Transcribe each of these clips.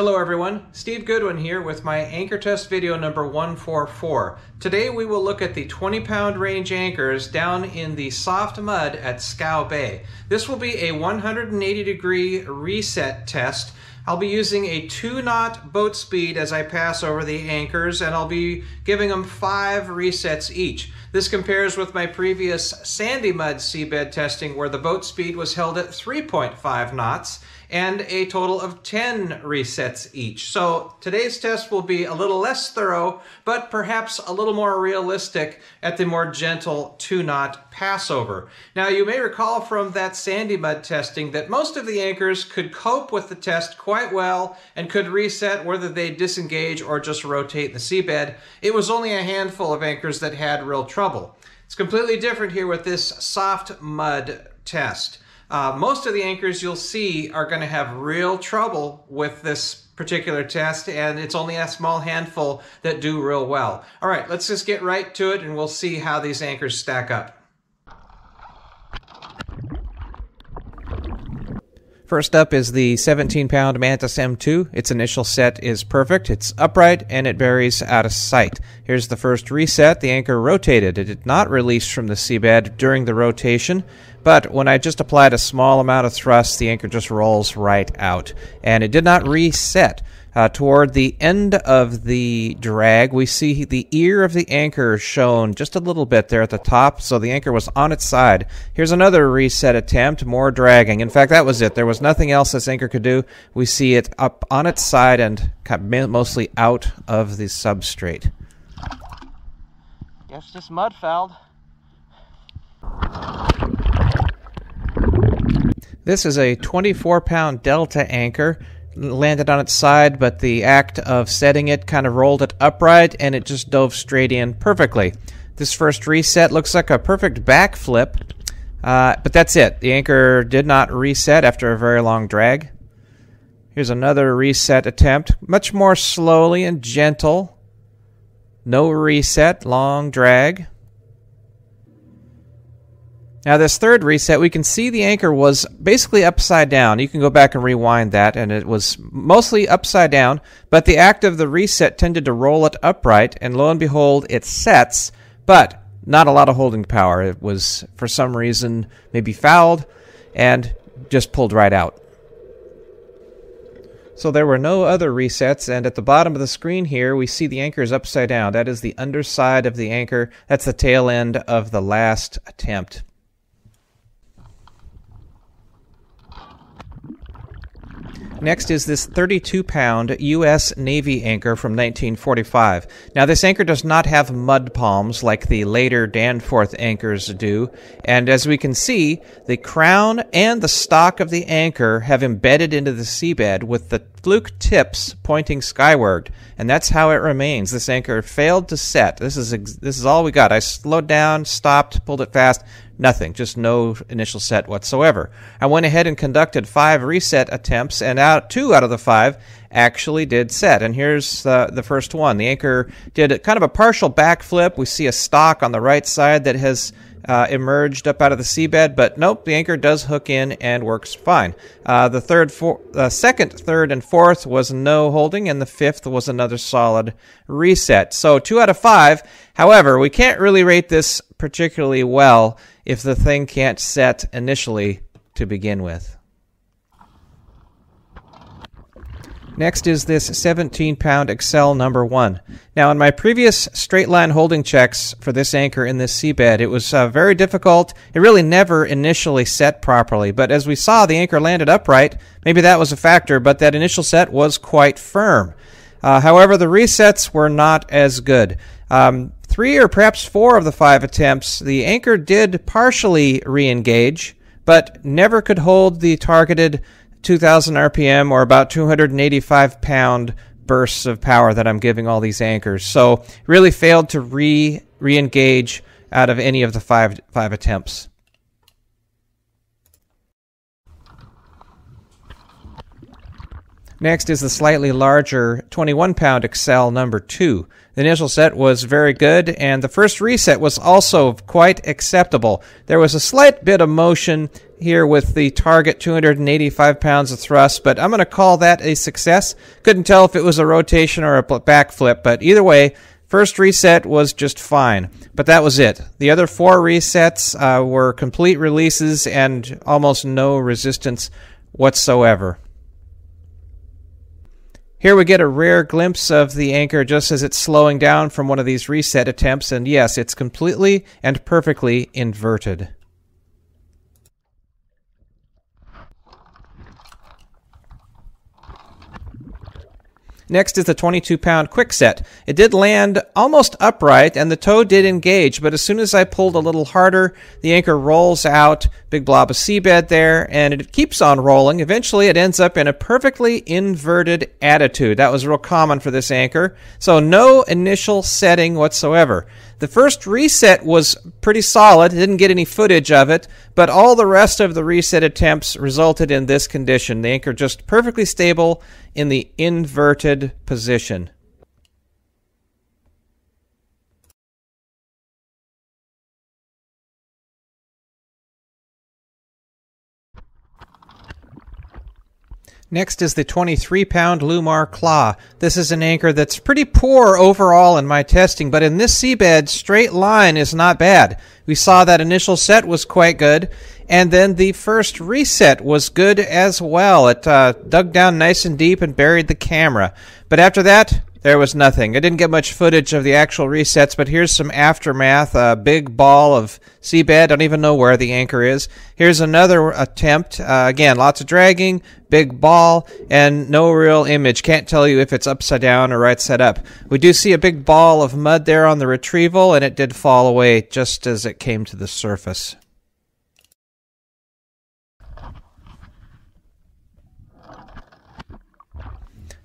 Hello everyone, Steve Goodwin here with my anchor test video number 144. Today we will look at the 20 pound range anchors down in the soft mud at Scow Bay. This will be a 180 degree reset test. I'll be using a 2 knot boat speed as I pass over the anchors and I'll be giving them 5 resets each. This compares with my previous sandy mud seabed testing where the boat speed was held at 3.5 knots and a total of 10 resets each. So today's test will be a little less thorough, but perhaps a little more realistic at the more gentle two knot passover. Now you may recall from that sandy mud testing that most of the anchors could cope with the test quite well and could reset whether they disengage or just rotate the seabed. It was only a handful of anchors that had real trouble. It's completely different here with this soft mud test. Uh, most of the anchors you'll see are going to have real trouble with this particular test, and it's only a small handful that do real well. All right, let's just get right to it, and we'll see how these anchors stack up. First up is the 17 pound Mantis M2. Its initial set is perfect. It's upright and it buries out of sight. Here's the first reset. The anchor rotated. It did not release from the seabed during the rotation, but when I just applied a small amount of thrust, the anchor just rolls right out. And it did not reset. Uh, toward the end of the drag, we see the ear of the anchor shown just a little bit there at the top, so the anchor was on its side. Here's another reset attempt, more dragging. In fact, that was it. There was nothing else this anchor could do. We see it up on its side and mostly out of the substrate. Guess just mud fouled. This is a 24 pound Delta anchor landed on its side, but the act of setting it kind of rolled it upright and it just dove straight in perfectly. This first reset looks like a perfect backflip, uh, but that's it. The anchor did not reset after a very long drag. Here's another reset attempt, much more slowly and gentle. No reset, long drag. Now this third reset, we can see the anchor was basically upside down. You can go back and rewind that, and it was mostly upside down, but the act of the reset tended to roll it upright, and lo and behold, it sets, but not a lot of holding power. It was, for some reason, maybe fouled, and just pulled right out. So there were no other resets, and at the bottom of the screen here, we see the anchor is upside down. That is the underside of the anchor. That's the tail end of the last attempt. Next is this 32 pound U.S. Navy anchor from 1945. Now, this anchor does not have mud palms like the later Danforth anchors do, and as we can see, the crown and the stock of the anchor have embedded into the seabed with the fluke tips pointing skyward, and that's how it remains. This anchor failed to set. This is this is all we got. I slowed down, stopped, pulled it fast, Nothing, just no initial set whatsoever. I went ahead and conducted five reset attempts, and out two out of the five actually did set. And here's the, first one. The anchor did kind of a partial backflip. We see a stock on the right side that has uh, emerged up out of the seabed, but nope, the anchor does hook in and works fine. Uh, the third, four, uh, second, third, and fourth was no holding, and the fifth was another solid reset. So two out of five. However, we can't really rate this particularly well if the thing can't set initially to begin with. Next is this 17 pound Excel number one. Now, in my previous straight line holding checks for this anchor in this seabed, it was uh, very difficult. It really never initially set properly, but as we saw, the anchor landed upright. Maybe that was a factor, but that initial set was quite firm. Uh, however, the resets were not as good. Um, three or perhaps four of the five attempts, the anchor did partially re engage, but never could hold the targeted 2000 RPM or about 285 pound bursts of power that I'm giving all these anchors. So really failed to re re engage out of any of the five five attempts. Next is the slightly larger 21 pound Excel number 2. The initial set was very good, and the first reset was also quite acceptable. There was a slight bit of motion here with the target 285 pounds of thrust, but I'm going to call that a success. Couldn't tell if it was a rotation or a backflip, but either way, first reset was just fine. But that was it. The other four resets uh, were complete releases and almost no resistance whatsoever. Here we get a rare glimpse of the anchor just as it's slowing down from one of these reset attempts, and yes, it's completely and perfectly inverted. Next is the 22 pound quick set. It did land almost upright and the toe did engage, but as soon as I pulled a little harder, the anchor rolls out, big blob of seabed there, and it keeps on rolling. Eventually, it ends up in a perfectly inverted attitude. That was real common for this anchor. So, no initial setting whatsoever. The first reset was pretty solid, didn't get any footage of it, but all the rest of the reset attempts resulted in this condition. The anchor just perfectly stable in the inverted position. Next is the 23 pound Lewmar Claw. This is an anchor that's pretty poor overall in my testing, but in this seabed, straight line is not bad. We saw that initial set was quite good, and then the first reset was good as well. It uh, dug down nice and deep and buried the camera. But after that, there was nothing. I didn't get much footage of the actual resets, but here's some aftermath. A big ball of seabed. I Don't even know where the anchor is. Here's another attempt. Uh, again, lots of dragging, big ball, and no real image. Can't tell you if it's upside down or right side up. We do see a big ball of mud there on the retrieval, and it did fall away just as it came to the surface.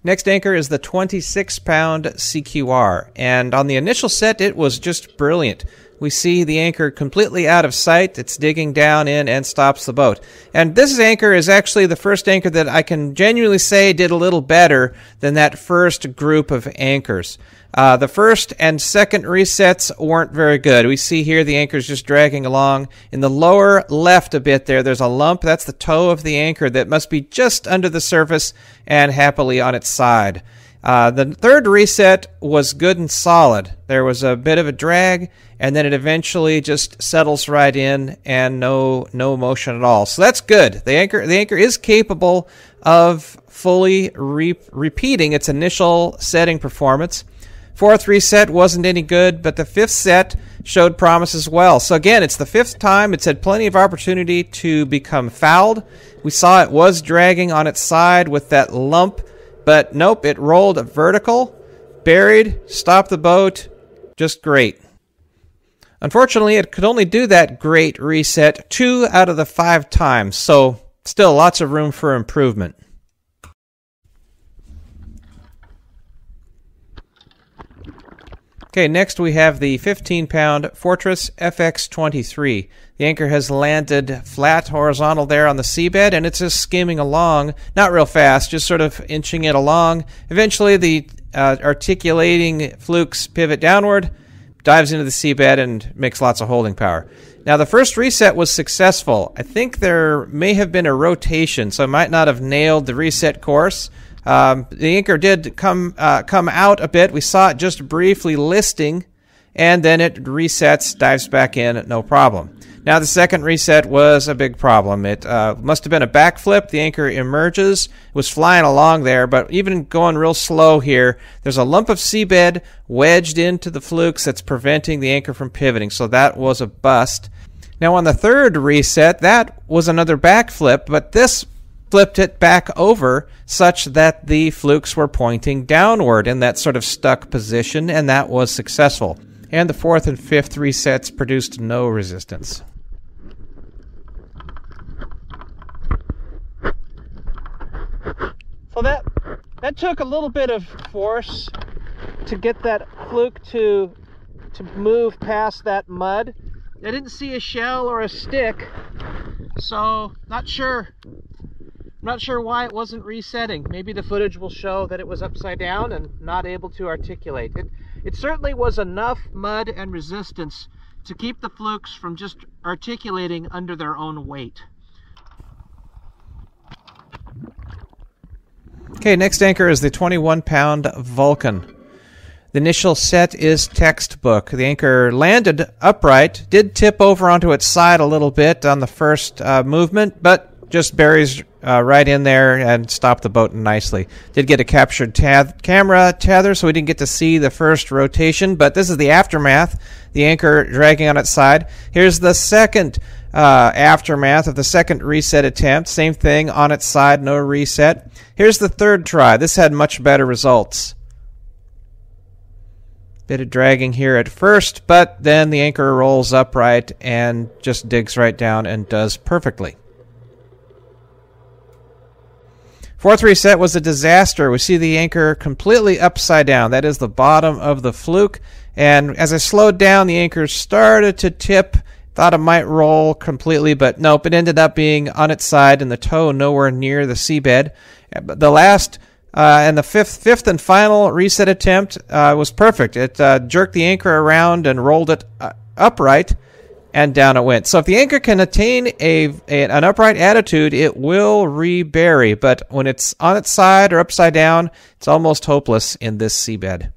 Next anchor is the 26 pound CQR, and on the initial set, it was just brilliant. We see the anchor completely out of sight. It's digging down in and stops the boat. And this anchor is actually the first anchor that I can genuinely say did a little better than that first group of anchors. Uh, the first and second resets weren't very good. We see here the anchor is just dragging along. In the lower left a bit there, there's a lump. That's the toe of the anchor that must be just under the surface and happily on its side. Uh, the third reset was good and solid. There was a bit of a drag, and then it eventually just settles right in, and no no motion at all. So that's good. The anchor the anchor is capable of fully re- repeating its initial setting performance. Fourth reset wasn't any good, but the fifth set showed promise as well. So again, it's the fifth time. It's had plenty of opportunity to become fouled. We saw it was dragging on its side with that lump, but nope, it rolled vertical, buried, stopped the boat. Just great. Unfortunately, it could only do that great reset two out of the five times, so still lots of room for improvement. Okay, next we have the 15 pound Fortress FX23. The anchor has landed flat horizontal there on the seabed and it's just skimming along, not real fast, just sort of inching it along. Eventually, the uh, articulating flukes pivot downward, dives into the seabed, and makes lots of holding power. Now, the first reset was successful. I think there may have been a rotation, so I might not have nailed the reset course. Um, the anchor did come uh, come out a bit. We saw it just briefly listing, and then it resets, dives back in, no problem. Now the second reset was a big problem. It uh, must have been a backflip. The anchor emerges, it was flying along there, but even going real slow here, there's a lump of seabed wedged into the flukes that's preventing the anchor from pivoting. So that was a bust. Now on the third reset, that was another backflip, but this flipped it back over such that the flukes were pointing downward in that sort of stuck position, and that was successful. And the fourth and fifth resets produced no resistance. So that that took a little bit of force to get that fluke to to move past that mud. I didn't see a shell or a stick, so not sure I'm not sure why it wasn't resetting. Maybe the footage will show that it was upside down and not able to articulate. It, it certainly was enough mud and resistance to keep the flukes from just articulating under their own weight. Okay, next anchor is the 21 pound Vulcan. The initial set is textbook. The anchor landed upright, did tip over onto its side a little bit on the first uh, movement, but just buries uh, right in there and stopped the boat nicely. Did get a captured tath- camera tether, so we didn't get to see the first rotation, but this is the aftermath. The anchor dragging on its side. Here's the second uh, aftermath of the second reset attempt. Same thing on its side, no reset. Here's the third try. This had much better results. Bit of dragging here at first, but then the anchor rolls upright and just digs right down and does perfectly. Fourth reset was a disaster. We see the anchor completely upside down. That is the bottom of the fluke. And as I slowed down, the anchor started to tip. Thought it might roll completely, but nope, it ended up being on its side and the toe nowhere near the seabed. The last uh, and the fifth, fifth and final reset attempt uh, was perfect. It uh, jerked the anchor around and rolled it uh, upright and down it went. So if the anchor can attain a, a, an upright attitude, it will rebury. But when it's on its side or upside down, it's almost hopeless in this seabed.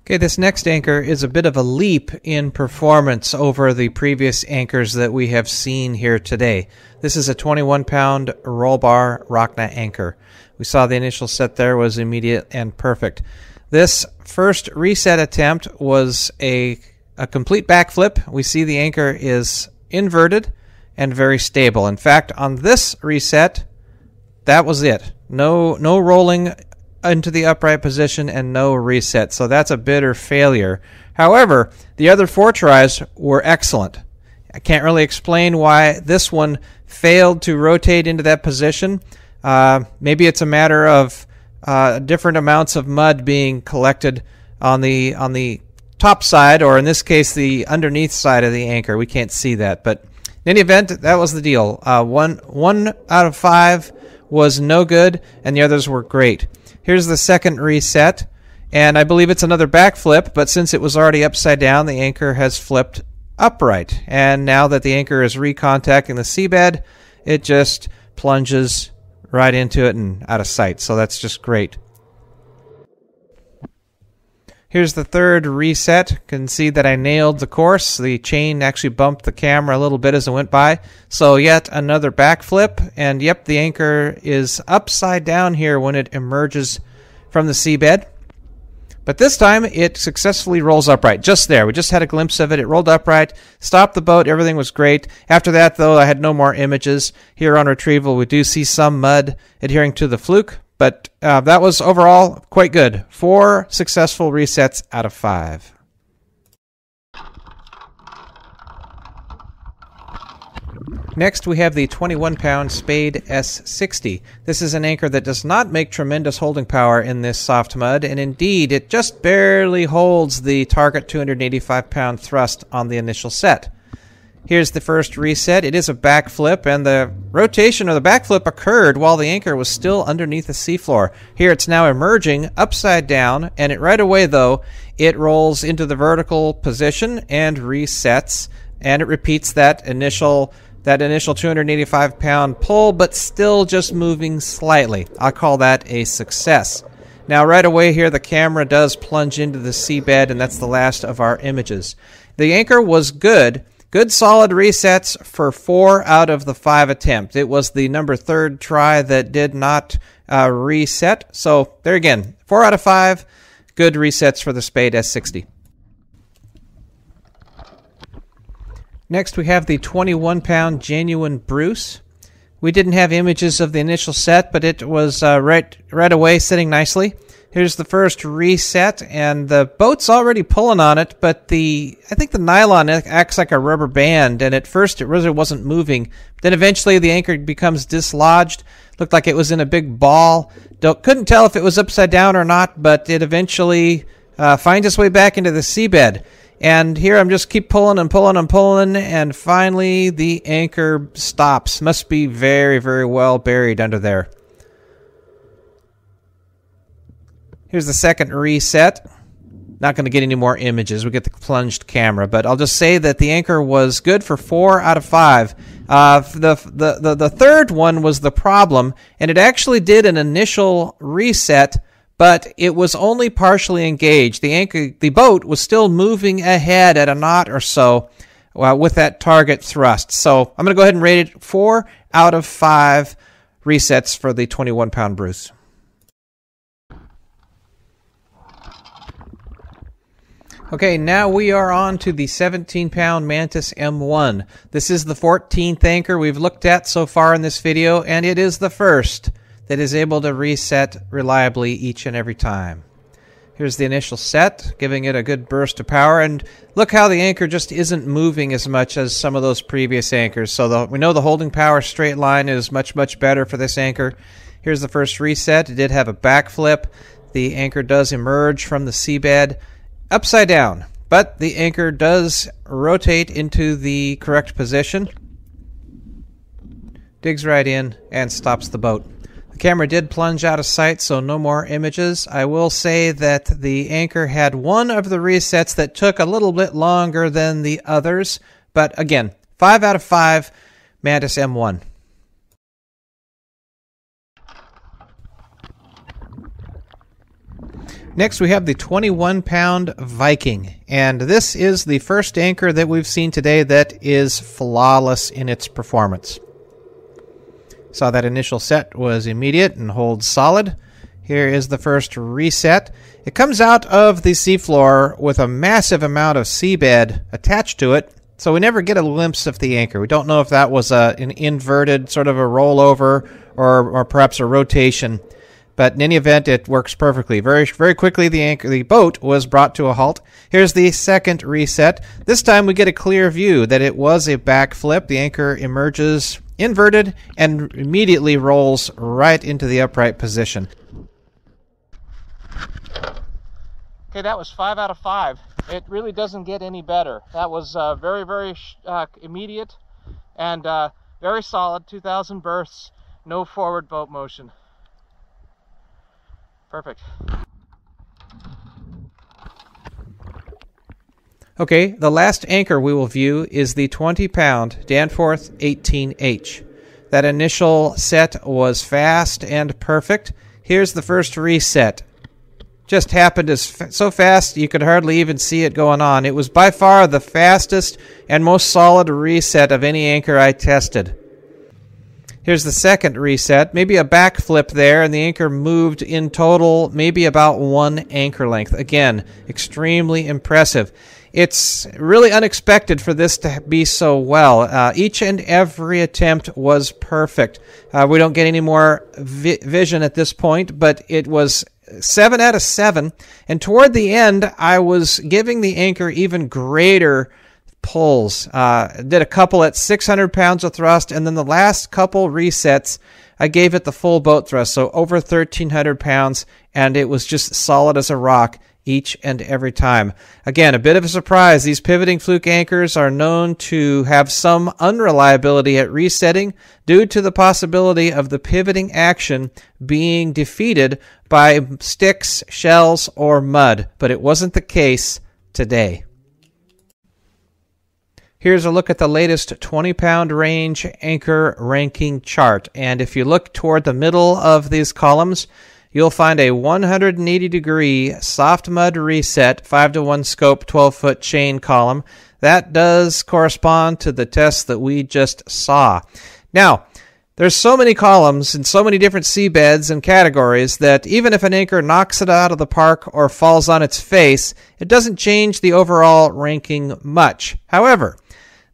Okay, this next anchor is a bit of a leap in performance over the previous anchors that we have seen here today. This is a 21 pound roll bar Rocna anchor. We saw the initial set there was immediate and perfect. This first reset attempt was a, a complete backflip. We see the anchor is inverted and very stable. In fact, on this reset, that was it. No, no rolling into the upright position and no reset. So that's a bitter failure. However, the other four tries were excellent. I can't really explain why this one failed to rotate into that position. Uh, maybe it's a matter of uh, different amounts of mud being collected on the on the top side, or in this case, the underneath side of the anchor. We can't see that, but in any event, that was the deal. Uh, one one out of five was no good, and the others were great. Here's the second reset, and I believe it's another backflip, but since it was already upside down, the anchor has flipped upright. And now that the anchor is recontacting the seabed, it just plunges right into it and out of sight. So that's just great. Here's the third reset. Can see that I nailed the course. The chain actually bumped the camera a little bit as it went by. So yet another backflip. And yep, the anchor is upside down here when it emerges from the seabed. But this time it successfully rolls upright. Just there. We just had a glimpse of it. It rolled upright, stopped the boat. Everything was great. After that, though, I had no more images. Here on retrieval, we do see some mud adhering to the fluke. But uh, that was overall quite good. Four successful resets out of five. Next, we have the 21 pound Spade S60. This is an anchor that does not make tremendous holding power in this soft mud, and indeed, it just barely holds the target 285 pound thrust on the initial set. Here's the first reset. It is a backflip, and the rotation or the backflip occurred while the anchor was still underneath the seafloor. Here it's now emerging upside down, and it right away, though, it rolls into the vertical position and resets, and it repeats that initial that initial 285 pound pull, but still just moving slightly. I call that a success. Now, right away here, the camera does plunge into the seabed, and that's the last of our images. The anchor was good. Good solid resets for four out of the five attempts. It was the number third try that did not uh, reset. So, there again, four out of five. Good resets for the Spade S60. Next, we have the 21 pound genuine Bruce. We didn't have images of the initial set, but it was uh, right right away sitting nicely. Here's the first reset, and the boat's already pulling on it, but the I think the nylon acts like a rubber band, and at first it really wasn't moving. Then eventually the anchor becomes dislodged. Looked like it was in a big ball. Don't, couldn't tell if it was upside down or not, but it eventually uh, finds its way back into the seabed. And here I'm just keep pulling and pulling and pulling, and finally the anchor stops. Must be very, very well buried under there. Here's the second reset. Not going to get any more images. We get the plunged camera, but I'll just say that the anchor was good for four out of five. Uh, the, the, the, the third one was the problem, and it actually did an initial reset, but it was only partially engaged. The anchor, the boat was still moving ahead at a knot or so uh, with that target thrust. So I'm going to go ahead and rate it four out of five resets for the 21 pound Bruce. Okay, now we are on to the 17 pound Mantis M1. This is the 14th anchor we've looked at so far in this video, and it is the first that is able to reset reliably each and every time. Here's the initial set, giving it a good burst of power, and look how the anchor just isn't moving as much as some of those previous anchors. So the, we know the holding power straight line is much, much better for this anchor. Here's the first reset. It did have a backflip. The anchor does emerge from the seabed upside down, but the anchor does rotate into the correct position, digs right in, and stops the boat. Camera did plunge out of sight, so no more images. I will say that the anchor had one of the resets that took a little bit longer than the others, but again, 5 out of 5 Mantis M1. Next, we have the 21 pound Viking, and this is the first anchor that we've seen today that is flawless in its performance. Saw that initial set was immediate and holds solid. Here is the first reset. It comes out of the seafloor with a massive amount of seabed attached to it, so we never get a glimpse of the anchor. We don't know if that was a, an inverted sort of a rollover or, or perhaps a rotation. But in any event, it works perfectly. Very, very quickly, the anchor, the boat was brought to a halt. Here's the second reset. This time, we get a clear view that it was a backflip. The anchor emerges inverted and immediately rolls right into the upright position. Okay, that was five out of five. It really doesn't get any better. That was uh, very, very uh, immediate and uh, very solid. 2,000 berths, no forward boat motion. Perfect. Okay, the last anchor we will view is the 20 pound Danforth 18H. That initial set was fast and perfect. Here's the first reset. Just happened as fa- so fast you could hardly even see it going on. It was by far the fastest and most solid reset of any anchor I tested. Here's the second reset. Maybe a backflip there, and the anchor moved in total maybe about one anchor length. Again, extremely impressive. It's really unexpected for this to be so well. Uh, each and every attempt was perfect. Uh, we don't get any more vi- vision at this point, but it was seven out of seven. And toward the end, I was giving the anchor even greater pulls. Uh, did a couple at 600 pounds of thrust, and then the last couple resets, I gave it the full boat thrust, so over 1,300 pounds, and it was just solid as a rock each and every time. Again, a bit of a surprise. These pivoting fluke anchors are known to have some unreliability at resetting due to the possibility of the pivoting action being defeated by sticks, shells, or mud, but it wasn't the case today. Here's a look at the latest 20 pound range anchor ranking chart. And if you look toward the middle of these columns, you'll find a 180 degree soft mud reset 5 to 1 scope 12 foot chain column. That does correspond to the test that we just saw. Now, there's so many columns and so many different seabeds and categories that even if an anchor knocks it out of the park or falls on its face, it doesn't change the overall ranking much. However,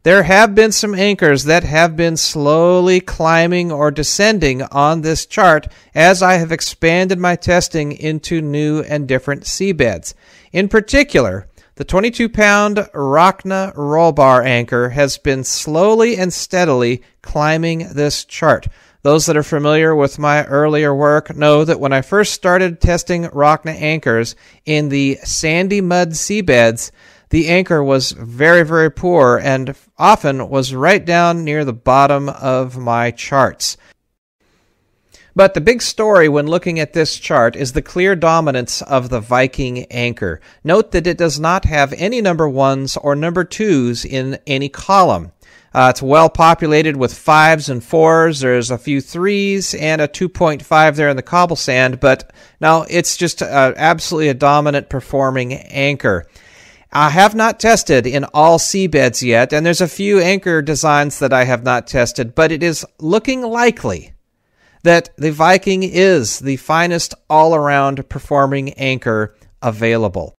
there have been some anchors that have been slowly climbing or descending on this chart as I have expanded my testing into new and different seabeds. In particular, the 22 pound Rocna roll bar anchor has been slowly and steadily climbing this chart. Those that are familiar with my earlier work know that when I first started testing Rocna anchors in the sandy mud seabeds, the anchor was very, very poor and often was right down near the bottom of my charts. But the big story when looking at this chart is the clear dominance of the Viking anchor. Note that it does not have any number ones or number twos in any column. Uh, it's well populated with fives and fours. There's a few threes and a 2.5 there in the cobble sand, but now it's just uh, absolutely a dominant performing anchor. I have not tested in all seabeds yet, and there's a few anchor designs that I have not tested, but it is looking likely that the Viking is the finest all around performing anchor available.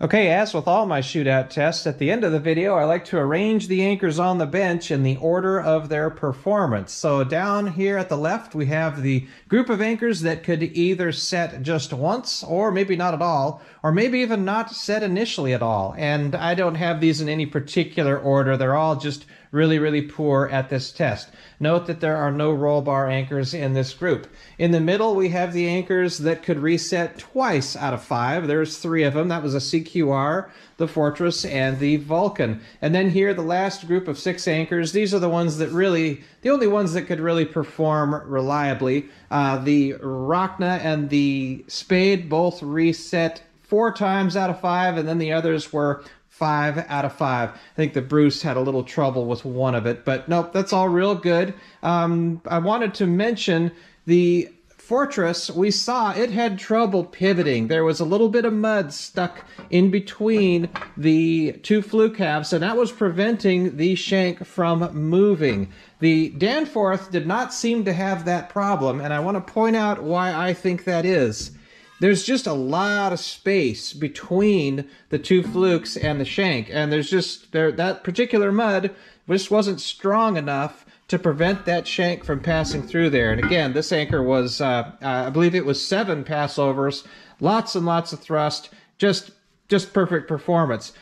Okay, as with all my shootout tests, at the end of the video I like to arrange the anchors on the bench in the order of their performance. So down here at the left we have the group of anchors that could either set just once or maybe not at all, or maybe even not set initially at all. And I don't have these in any particular order, they're all just really, really poor at this test. Note that there are no roll bar anchors in this group. In the middle, we have the anchors that could reset twice out of five. There's three of them. That was a CQR, the Fortress, and the Vulcan. And then here, the last group of six anchors. These are the ones that really, the only ones that could really perform reliably. Uh, the Rocna and the Spade both reset four times out of five, and then the others were five out of five. I think the Bruce had a little trouble with one of it, but nope, that's all real good. Um, I wanted to mention the Fortress, we saw it had trouble pivoting. There was a little bit of mud stuck in between the two fluke halves, and that was preventing the shank from moving. The Danforth did not seem to have that problem, and I want to point out why I think that is there's just a lot of space between the two flukes and the shank and there's just there that particular mud just wasn't strong enough to prevent that shank from passing through there. And again this anchor was uh, uh, i believe it was seven passovers lots and lots of thrust just just perfect performance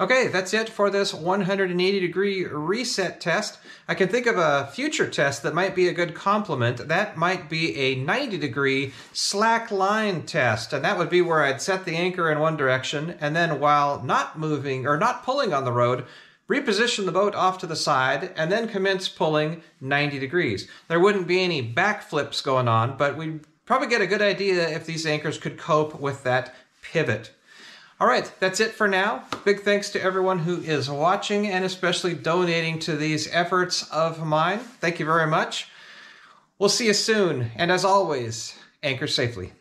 Okay, that's it for this 180 degree reset test. I can think of a future test that might be a good complement. That might be a 90 degree slack line test. And that would be where I'd set the anchor in one direction and then while not moving or not pulling on the rode, reposition the boat off to the side and then commence pulling 90 degrees. There wouldn't be any backflips going on, but we'd probably get a good idea if these anchors could cope with that pivot. All right, that's it for now. Big thanks to everyone who is watching and especially donating to these efforts of mine. Thank you very much. We'll see you soon, and as always, anchor safely.